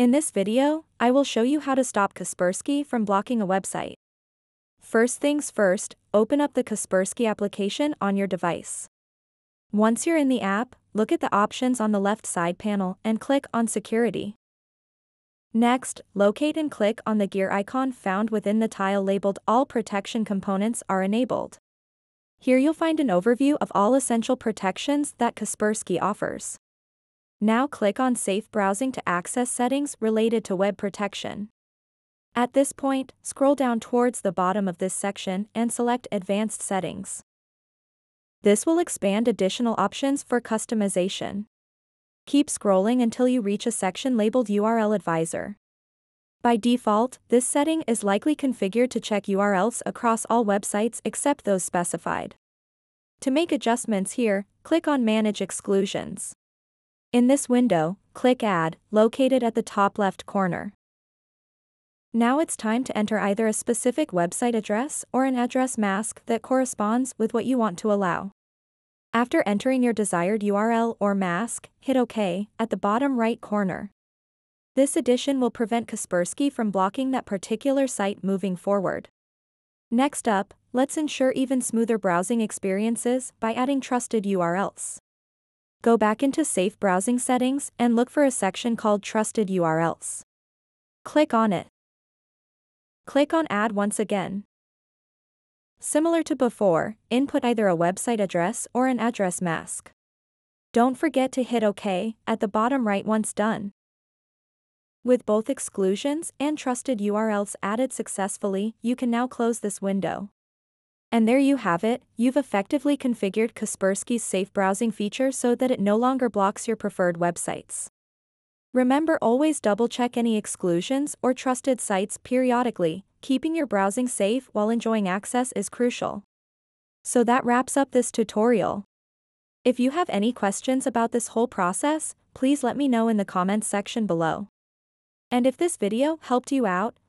In this video, I will show you how to stop Kaspersky from blocking a website. First things first, open up the Kaspersky application on your device. Once you're in the app, look at the options on the left side panel and click on Security. Next, locate and click on the gear icon found within the tile labeled All Protection Components are enabled. Here you'll find an overview of all essential protections that Kaspersky offers. Now click on Safe Browsing to access settings related to web protection. At this point, scroll down towards the bottom of this section and select Advanced Settings. This will expand additional options for customization. Keep scrolling until you reach a section labeled URL Advisor. By default, this setting is likely configured to check URLs across all websites except those specified. To make adjustments here, click on Manage Exclusions. In this window, click Add, located at the top left corner. Now it's time to enter either a specific website address or an address mask that corresponds with what you want to allow. After entering your desired URL or mask, hit OK at the bottom right corner. This addition will prevent Kaspersky from blocking that particular site moving forward. Next up, let's ensure even smoother browsing experiences by adding trusted URLs. Go back into Safe Browsing settings and look for a section called Trusted URLs. Click on it. Click on Add once again. Similar to before, input either a website address or an address mask. Don't forget to hit OK at the bottom right once done. With both exclusions and trusted URLs added successfully, you can now close this window. And there you have it, you've effectively configured Kaspersky's safe browsing feature so that it no longer blocks your preferred websites. Remember always double check any exclusions or trusted sites periodically, keeping your browsing safe while enjoying access is crucial. So that wraps up this tutorial. If you have any questions about this whole process, please let me know in the comments section below. And if this video helped you out,